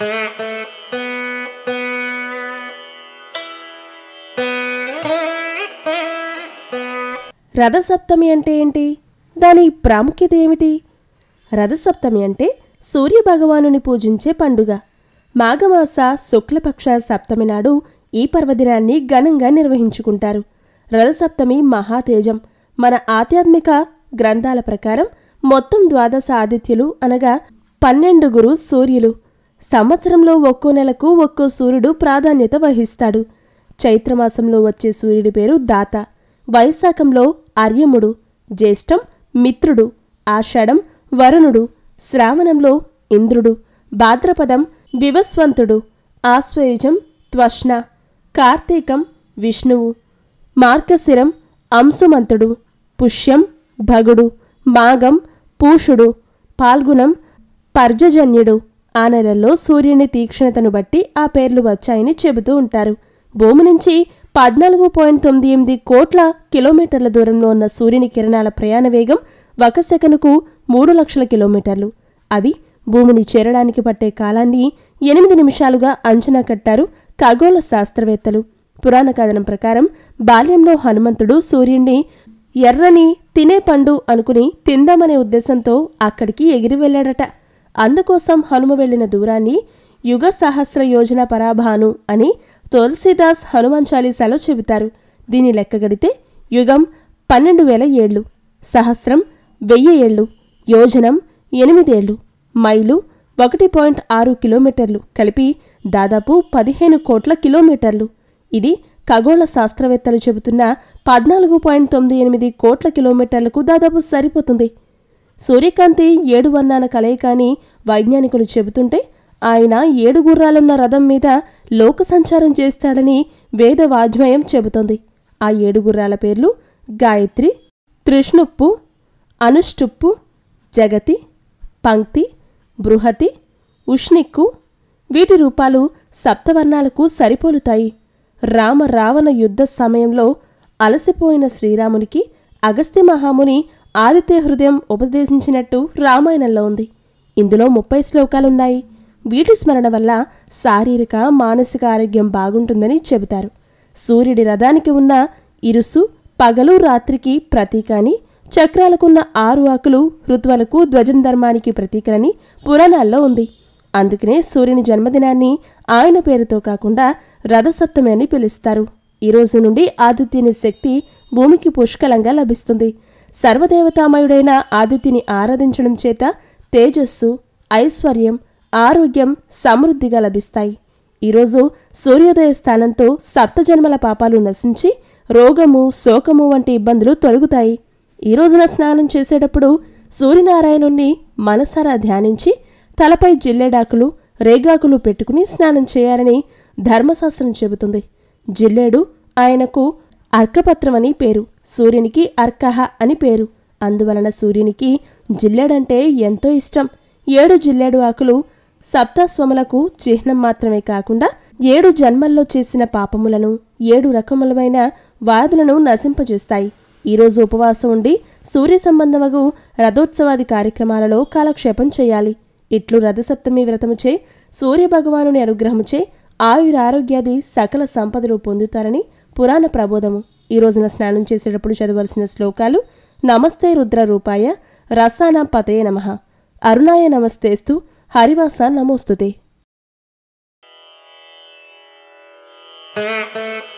రథసప్తమి అంటే ఏంటి? దాని ప్రాముఖ్యత ఏమిటి? రథసప్తమి అంటే సూర్యభగవానుని పూజించే పండుగ. మాఘమాస శుక్లపక్ష సప్తమి నాడు ఈ పర్వదినాన్ని ఘనంగా నిర్వహించుకుంటారు. రథసప్తమి మహాతేజం. మన ఆధ్యాత్మిక గ్రంథాల ప్రకారం మొత్తం ద్వాదశ ఆదిత్యులు అనగా పన్నెండుగురు సూర్యులు. సంవత్సరంలో ఒక్కో నెలకు ఒక్కో సూర్యుడు ప్రాధాన్యత వహిస్తాడు. చైత్రమాసంలో వచ్చే సూర్యుడి పేరు దాత. వైశాఖంలో అర్యముడు జ్యేష్టం మిత్రుడు ఆషాఢం వరుణుడు శ్రావణంలో ఇంద్రుడు భాద్రపదం వివస్వంతుడు ఆశ్వయుజం త్వష్ణ కార్తీకం విష్ణువు మార్గశిరం అంశుమంతుడు పుష్యం భగుడు మాగం పూషుడు పాల్గుణం పర్జజన్యుడు ఆ నెలల్లో సూర్యుని తీక్షణతను బట్టి ఆ పేర్లు వచ్చాయని చెబుతూ ఉంటారు. భూమి నుంచి పద్నాలుగు పాయింట్ తొమ్మిది ఎనిమిది కోట్ల కిలోమీటర్ల దూరంలో ఉన్న సూర్యుని కిరణాల ప్రయాణ వేగం ఒక సెకనుకు మూడు లక్షల కిలోమీటర్లు. అవి భూమిని చేరడానికి పట్టే కాలాన్ని ఎనిమిది నిమిషాలుగా అంచనా కట్టారు ఖగోళ శాస్త్రవేత్తలు. పురాణ కథనం ప్రకారం బాల్యంలో హనుమంతుడు సూర్యుణ్ణి ఎర్రని తినే పండు అనుకుని తిందామనే ఉద్దేశంతో అక్కడికి ఎగిరి వెళ్ళాడట. అందుకోసం హనుమ వెళ్ళిన దూరాన్ని యుగ సహస్ర యోజన పరాభాను అని తులసీదాస్ హనుమాన్ చాలీసాలో చెబుతారు. దీని లెక్కగడితే యుగం పన్నెండు వేల ఏళ్ళు సహస్రం వెయ్యి ఏళ్ళు యోజనం ఎనిమిదేళ్ళు మైలు ఒకటి పాయింట్ ఆరు కిలోమీటర్లు కలిపి దాదాపు పదిహేను కోట్ల కిలోమీటర్లు. ఇది ఖగోళ శాస్త్రవేత్తలు చెబుతున్న పద్నాలుగు పాయింట్ తొమ్మిది ఎనిమిది కోట్ల కిలోమీటర్లకు దాదాపు సరిపోతుంది. సూర్యకాంతి ఏడు వర్ణాల కలయిక అని వైజ్ఞానికులు చెబుతుంటే ఆయన ఏడు గుర్రాలున్న రథం మీద లోక సంచారం చేస్తాడని వేద వాజ్మయం చెబుతోంది. ఆ ఏడు గుర్రాల పేర్లు గాయత్రి తృష్ణుప్పు అనుష్టుప్పు జగతి పంక్తి బృహతి ఉష్ణిక్కు. వీటి రూపాలు సప్తవర్ణాలకు సరిపోలుతాయి. రామ రావణ యుద్ధ సమయంలో అలసిపోయిన శ్రీరామునికి అగస్త్య మహాముని ఆదిత్య హృదయం ఉపదేశించినట్టు రామాయణంలో ఉంది. ఇందులో ముప్పై శ్లోకాలున్నాయి. వీటి స్మరణ వల్ల శారీరక మానసిక ఆరోగ్యం బాగుంటుందని చెబుతారు. సూర్యుడి రథానికి ఉన్న ఇరుసు పగలు రాత్రికి ప్రతీకని చక్రాలకున్న ఆరు ఆకులు ఋతువులకు ధ్వజం ధర్మానికి ప్రతీకలని పురాణాల్లో ఉంది. అందుకనే సూర్యుని జన్మదినాన్ని ఆయన పేరుతో కాకుండా రథసప్తమి అని పిలుస్తారు. ఈ రోజు నుండి ఆదిత్యుని శక్తి భూమికి పుష్కలంగా లభిస్తుంది. సర్వదేవతామయుడైన ఆదిత్యుని ఆరాధించడం చేత తేజస్సు ఐశ్వర్యం ఆరోగ్యం సమృద్ధిగా లభిస్తాయి. ఈరోజు సూర్యోదయ స్థానంతో సప్తజన్మల పాపాలు నశించి రోగము శోకము వంటి ఇబ్బందులు తొలగుతాయి. ఈ రోజున స్నానం చేసేటప్పుడు సూర్యనారాయణుణ్ణి మనసారా ధ్యానించి తలపై జిల్లేడాకులు రేగాకులు పెట్టుకుని స్నానం చేయాలని ధర్మశాస్త్రం చెబుతుంది. జిల్లేడు ఆయనకు అర్కపత్రమని పేరు. సూర్యునికి అర్కహ అని పేరు. అందువలన సూర్యునికి జిల్లెడంటే ఎంతో ఇష్టం. ఏడు జిల్లెడు ఆకులు సప్తస్వములకు చిహ్నం మాత్రమే కాకుండా ఏడు జన్మల్లో చేసిన పాపములను ఏడు రకములమైన వాదులను నశింపజేస్తాయి. ఈరోజు ఉపవాసం ఉండి సూర్య సంబంధమగు రథోత్సవాది కార్యక్రమాలలో కాలక్షేపం చేయాలి. ఇట్లు రథసప్తమి వ్రతముచే సూర్యభగవానుని అనుగ్రహముచే ఆయురారోగ్యాది సకల సంపదలు పొందుతారని పురాణ ప్రబోధము ఈ రోజున స్నానం చేసేటప్పుడు చదవలసిన శ్లోకాలు నమస్తే రుద్ర రూపాయ రసాన పతయ నమ అరుణాయ నమస్తేస్తు హరివాస నమోస్తుతే Thank you.